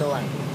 the